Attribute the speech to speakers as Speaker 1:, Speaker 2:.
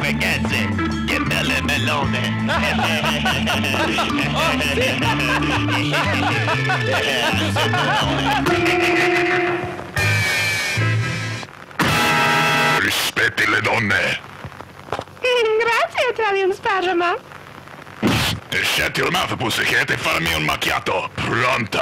Speaker 1: Che belle melone.
Speaker 2: Rispetti le donne.
Speaker 3: Grazie, Italian Spajama.
Speaker 2: E shut your mouth, pussycat, e farmi un macchiato. Pronto?